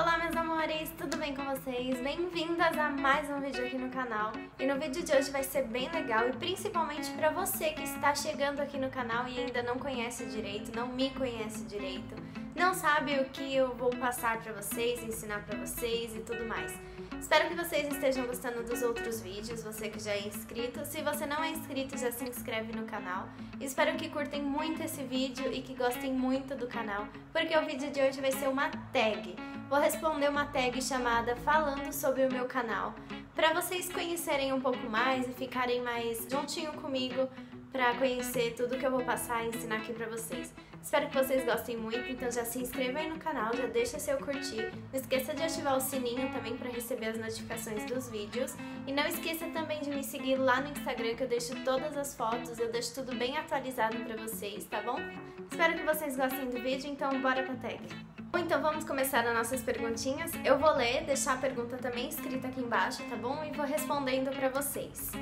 Olá meus amores, tudo bem com vocês? Bem-vindas a mais um vídeo aqui no canal. E no vídeo de hoje vai ser bem legal e principalmente para você que está chegando aqui no canal e ainda não conhece direito, não me conhece direito, não sabe o que eu vou passar para vocês, ensinar para vocês e tudo mais. Espero que vocês estejam gostando dos outros vídeos, você que já é inscrito. Se você não é inscrito, já se inscreve no canal. Espero que curtem muito esse vídeo e que gostem muito do canal, porque o vídeo de hoje vai ser uma tag. Vou responder uma tag chamada Falando sobre o meu canal, para vocês conhecerem um pouco mais e ficarem mais juntinho comigo para conhecer tudo que eu vou passar e ensinar aqui para vocês. Espero que vocês gostem muito, então já se inscreva aí no canal, já deixa seu curtir. Não esqueça de ativar o sininho também para receber as notificações dos vídeos. E não esqueça também de me seguir lá no Instagram que eu deixo todas as fotos, eu deixo tudo bem atualizado para vocês, tá bom? Espero que vocês gostem do vídeo, então bora pra tag. Bom, então vamos começar as nossas perguntinhas. Eu vou ler, deixar a pergunta também escrita aqui embaixo, tá bom? E vou respondendo para vocês.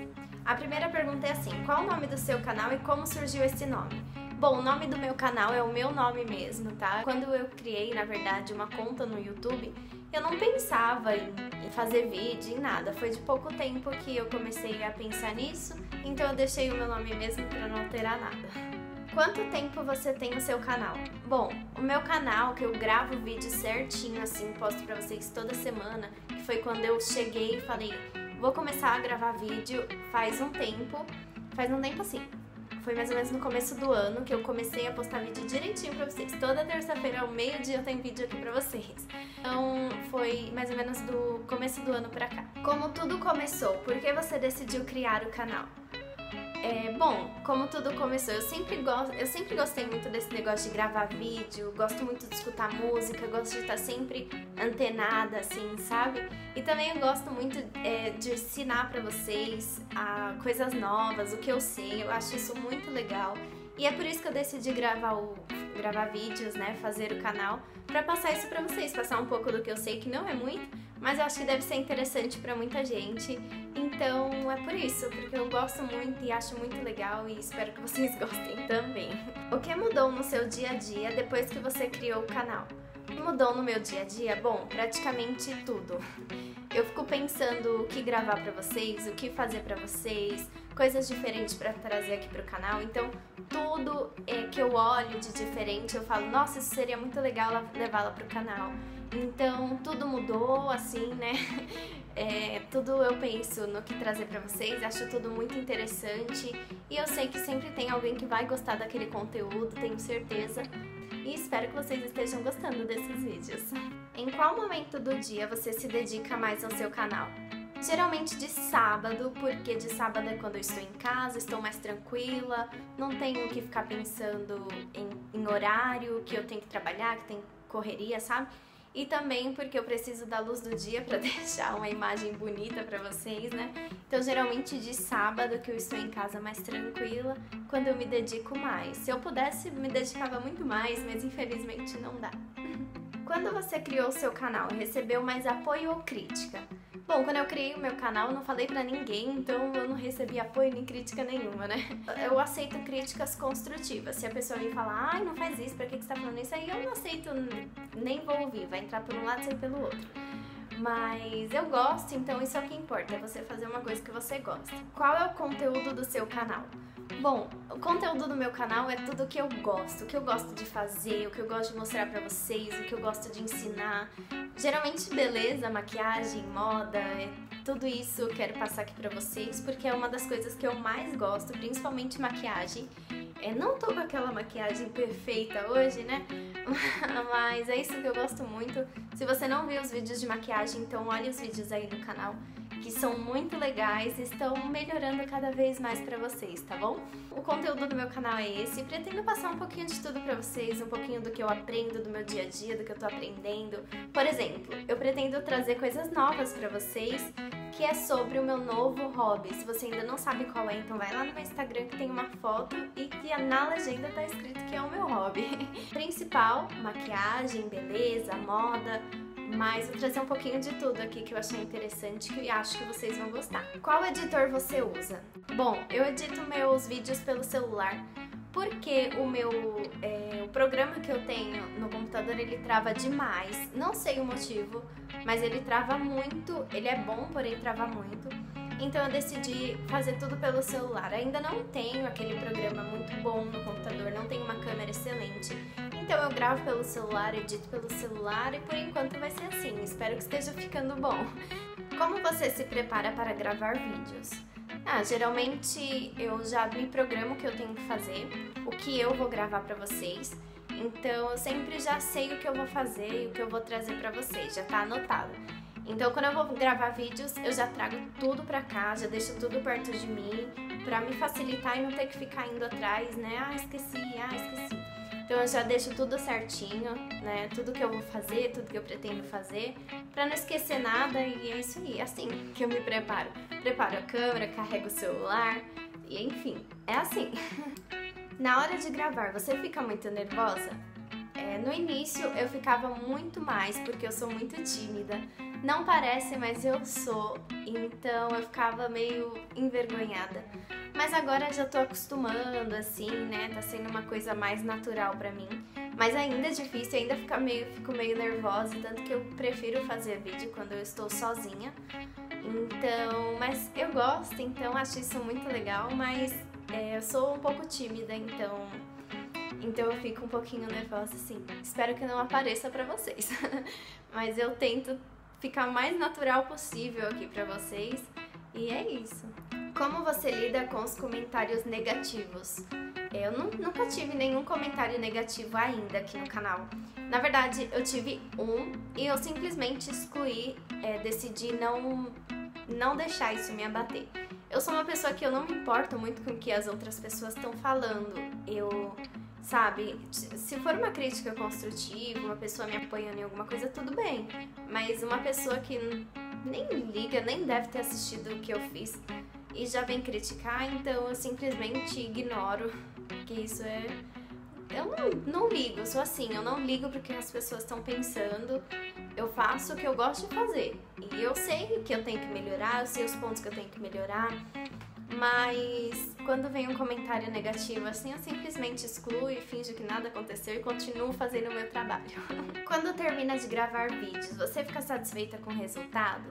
A primeira pergunta é assim, qual o nome do seu canal e como surgiu esse nome? Bom, o nome do meu canal é o meu nome mesmo, tá? Quando eu criei, na verdade, uma conta no YouTube, eu não pensava em, fazer vídeo, em nada. Foi de pouco tempo que eu comecei a pensar nisso, então eu deixei o meu nome mesmo para não alterar nada. Quanto tempo você tem no seu canal? Bom, o meu canal, que eu gravo vídeo certinho, assim, posto pra vocês toda semana, que foi quando eu cheguei e falei, vou começar a gravar vídeo faz um tempo, faz um tempo assim, foi mais ou menos no começo do ano que eu comecei a postar vídeo direitinho pra vocês. Toda terça-feira ao meio-dia eu tenho vídeo aqui pra vocês. Então foi mais ou menos do começo do ano pra cá. Como tudo começou? Por que você decidiu criar o canal? É, bom, como tudo começou, eu sempre, gosto, eu sempre gostei muito desse negócio de gravar vídeo, gosto muito de escutar música, gosto de estar sempre antenada, assim, sabe? E também eu gosto muito é, de ensinar pra vocês a, coisas novas, o que eu sei, eu acho isso muito legal. E é por isso que eu decidi gravar, o, gravar vídeos, né, fazer o canal, pra passar isso pra vocês, passar um pouco do que eu sei, que não é muito, mas eu acho que deve ser interessante para muita gente. Então é por isso, porque eu gosto muito e acho muito legal e espero que vocês gostem também. O que mudou no seu dia a dia depois que você criou o canal? Mudou no meu dia a dia? Bom, praticamente tudo. Eu fico pensando o que gravar para vocês, o que fazer para vocês, coisas diferentes para trazer aqui pro canal. Então, tudo é, que eu olho de diferente, eu falo, nossa, isso seria muito legal levá-la pro canal. Então tudo mudou, assim, né? É, tudo eu penso no que trazer para vocês, acho tudo muito interessante e eu sei que sempre tem alguém que vai gostar daquele conteúdo, tenho certeza. E espero que vocês estejam gostando desses vídeos. Em qual momento do dia você se dedica mais ao seu canal? Geralmente de sábado, porque de sábado é quando eu estou em casa, estou mais tranquila, não tenho que ficar pensando em, em horário, que eu tenho que trabalhar, que tem correria, sabe? E também porque eu preciso da luz do dia para deixar uma imagem bonita para vocês, né? Então, geralmente de sábado que eu estou em casa mais tranquila, quando eu me dedico mais. Se eu pudesse, me dedicava muito mais, mas infelizmente não dá. Quando você criou seu canal, recebeu mais apoio ou crítica? Bom, quando eu criei o meu canal, eu não falei pra ninguém, então eu não recebi apoio nem crítica nenhuma, né? Eu aceito críticas construtivas. Se a pessoa me falar, ai, não faz isso, pra que, que você tá falando isso? Aí eu não aceito, nem vou ouvir, vai entrar por um lado e sair pelo outro. Mas eu gosto, então isso é o que importa, é você fazer uma coisa que você gosta. Qual é o conteúdo do seu canal? Bom, o conteúdo do meu canal é tudo o que eu gosto, o que eu gosto de fazer, o que eu gosto de mostrar pra vocês, o que eu gosto de ensinar. Geralmente beleza, maquiagem, moda, é tudo isso eu quero passar aqui pra vocês, porque é uma das coisas que eu mais gosto, principalmente maquiagem. É, não tô com aquela maquiagem perfeita hoje, né? Mas é isso que eu gosto muito. Se você não viu os vídeos de maquiagem, então olhe os vídeos aí no canal que são muito legais e estão melhorando cada vez mais para vocês, tá bom? O conteúdo do meu canal é esse, pretendo passar um pouquinho de tudo para vocês, um pouquinho do que eu aprendo do meu dia a dia, do que eu tô aprendendo. Por exemplo, eu pretendo trazer coisas novas para vocês, que é sobre o meu novo hobby. Se você ainda não sabe qual é, então vai lá no meu Instagram que tem uma foto e que na legenda tá escrito que é o meu hobby. Principal, maquiagem, beleza, moda, mas vou trazer um pouquinho de tudo aqui que eu achei interessante e acho que vocês vão gostar. Qual editor você usa? Bom, eu edito meus vídeos pelo celular porque o meu é, o programa que eu tenho no computador ele trava demais. Não sei o motivo, mas ele trava muito. Ele é bom, porém trava muito. Então eu decidi fazer tudo pelo celular. Ainda não tenho aquele programa muito bom no computador, não tenho uma câmera excelente. Então eu gravo pelo celular, edito pelo celular e por enquanto vai ser assim. Espero que esteja ficando bom. Como você se prepara para gravar vídeos? Ah, geralmente eu já me programo o que eu tenho que fazer, o que eu vou gravar para vocês. Então eu sempre já sei o que eu vou fazer e o que eu vou trazer para vocês, já tá anotado. Então, quando eu vou gravar vídeos, eu já trago tudo pra cá, já deixo tudo perto de mim, pra me facilitar e não ter que ficar indo atrás, né? Ah, esqueci, ah, esqueci. Então, eu já deixo tudo certinho, né? Tudo que eu vou fazer, tudo que eu pretendo fazer, pra não esquecer nada e é isso aí, é assim que eu me preparo. Preparo a câmera, carrego o celular e enfim, é assim. Na hora de gravar, você fica muito nervosa? É, no início eu ficava muito mais porque eu sou muito tímida. Não parece, mas eu sou. Então eu ficava meio envergonhada. Mas agora já tô acostumando, assim, né? Tá sendo uma coisa mais natural para mim. Mas ainda é difícil, ainda fica meio, fico meio nervosa, tanto que eu prefiro fazer vídeo quando eu estou sozinha. Então, mas eu gosto, então acho isso muito legal, mas é, eu sou um pouco tímida, então então eu fico um pouquinho nervosa assim. Espero que não apareça para vocês. Mas eu tento ficar mais natural possível aqui para vocês. E é isso. Como você lida com os comentários negativos? Eu nunca tive nenhum comentário negativo ainda aqui no canal. Na verdade, eu tive um e eu simplesmente excluí, é, decidi não, não deixar isso me abater. Eu sou uma pessoa que eu não me importo muito com o que as outras pessoas estão falando. Eu sabe? Se for uma crítica construtiva, uma pessoa me apoiando em alguma coisa, tudo bem. Mas uma pessoa que nem liga, nem deve ter assistido o que eu fiz e já vem criticar, então eu simplesmente ignoro que isso é. Eu não, não ligo, eu sou assim, eu não ligo porque as pessoas estão pensando. Eu faço o que eu gosto de fazer. E eu sei que eu tenho que melhorar, eu sei os pontos que eu tenho que melhorar. Mas quando vem um comentário negativo assim, eu simplesmente excluo e finjo que nada aconteceu e continuo fazendo o meu trabalho. quando termina de gravar vídeos, você fica satisfeita com o resultado?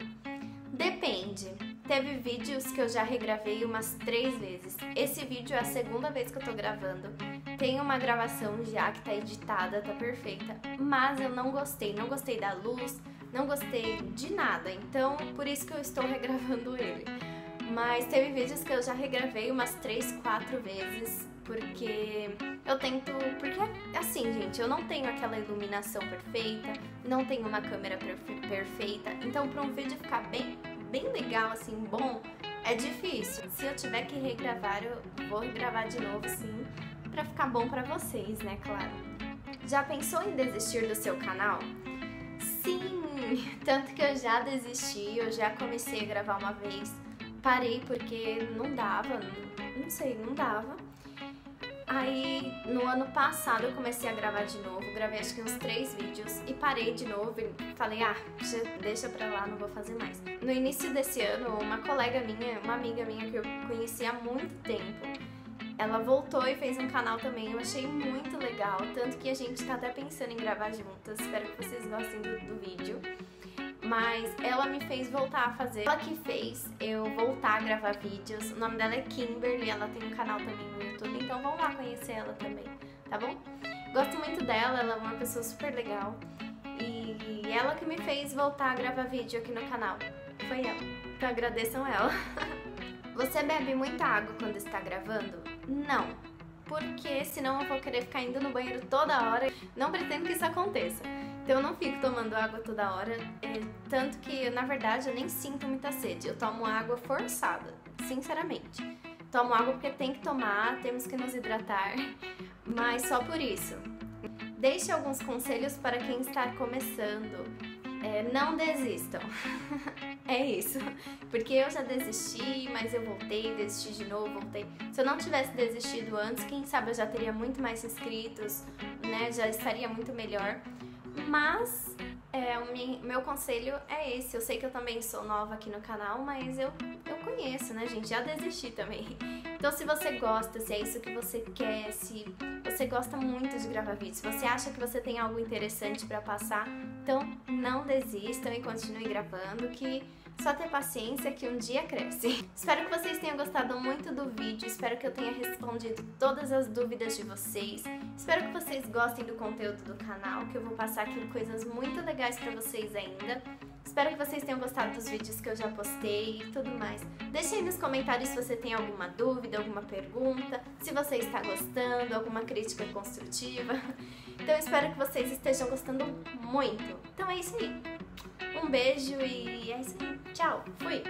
Depende. Teve vídeos que eu já regravei umas três vezes. Esse vídeo é a segunda vez que eu tô gravando. Tem uma gravação já que tá editada, tá perfeita, mas eu não gostei. Não gostei da luz, não gostei de nada. Então, por isso que eu estou regravando ele. Mas teve vídeos que eu já regravei umas 3, 4 vezes, porque eu tento. Porque assim, gente, eu não tenho aquela iluminação perfeita, não tenho uma câmera perfeita, então para um vídeo ficar bem, bem legal, assim, bom, é difícil. Se eu tiver que regravar, eu vou regravar de novo, sim, para ficar bom para vocês, né, claro. Já pensou em desistir do seu canal? Sim, tanto que eu já desisti, eu já comecei a gravar uma vez parei porque não dava, não, não sei, não dava. Aí no ano passado eu comecei a gravar de novo, gravei acho que uns três vídeos e parei de novo e falei, ah, deixa pra lá, não vou fazer mais. No início desse ano, uma colega minha, uma amiga minha que eu conheci há muito tempo, ela voltou e fez um canal também, eu achei muito legal, tanto que a gente tá até pensando em gravar juntas, espero que vocês gostem do, do vídeo mas ela me fez voltar a fazer. Ela que fez eu voltar a gravar vídeos. O nome dela é Kimberly, ela tem um canal também no YouTube, então vão lá conhecer ela também, tá bom? Gosto muito dela, ela é uma pessoa super legal. E ela que me fez voltar a gravar vídeo aqui no canal. Foi ela. Então agradeçam ela. Você bebe muita água quando está gravando? Não. Porque senão eu vou querer ficar indo no banheiro toda hora. Não pretendo que isso aconteça. Então eu não fico tomando água toda hora, é, tanto que na verdade eu nem sinto muita sede. Eu tomo água forçada, sinceramente. Tomo água porque tem que tomar, temos que nos hidratar, mas só por isso. Deixe alguns conselhos para quem está começando. É, não desistam. é isso. Porque eu já desisti, mas eu voltei, desisti de novo, voltei. Se eu não tivesse desistido antes, quem sabe eu já teria muito mais inscritos, né? Já estaria muito melhor. Mas é, o meu conselho é esse. Eu sei que eu também sou nova aqui no canal, mas eu, eu conheço, né, gente? Já desisti também. Então se você gosta, se é isso que você quer, se você gosta muito de gravar vídeos, se você acha que você tem algo interessante para passar, então não desistam e continuem gravando que só ter paciência que um dia cresce. espero que vocês tenham gostado muito do vídeo, espero que eu tenha respondido todas as dúvidas de vocês. Espero que vocês gostem do conteúdo do canal, que eu vou passar aqui coisas muito legais para vocês ainda. Espero que vocês tenham gostado dos vídeos que eu já postei e tudo mais. Deixe aí nos comentários se você tem alguma dúvida, alguma pergunta, se você está gostando, alguma crítica construtiva. Então espero que vocês estejam gostando muito. Então é isso aí. Um beijo e é isso aí. Tchau. Fui.